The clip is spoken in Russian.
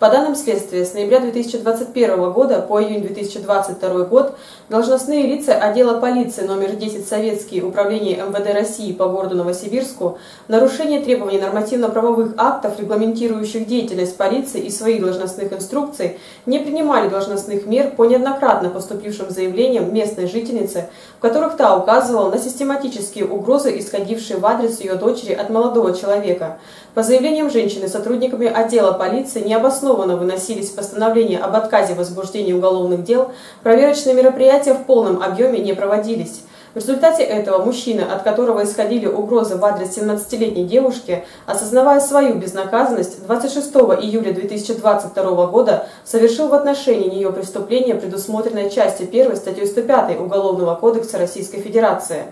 По данным следствия, с ноября 2021 года по июнь 2022 год должностные лица отдела полиции номер 10 Советский управления МВД России по городу Новосибирску в нарушение требований нормативно-правовых актов, регламентирующих деятельность полиции и своих должностных инструкций, не принимали должностных мер по неоднократно поступившим заявлениям местной жительницы, в которых та указывала на систематические угрозы, исходившие в адрес ее дочери от молодого человека. По заявлениям женщины, сотрудниками отдела полиции не обоснованно необоснованно выносились постановления об отказе в возбуждении уголовных дел, проверочные мероприятия в полном объеме не проводились. В результате этого мужчина, от которого исходили угрозы в адрес 17-летней девушки, осознавая свою безнаказанность, 26 июля 2022 года совершил в отношении нее преступление, предусмотренное частью 1 статьей 105 Уголовного кодекса Российской Федерации.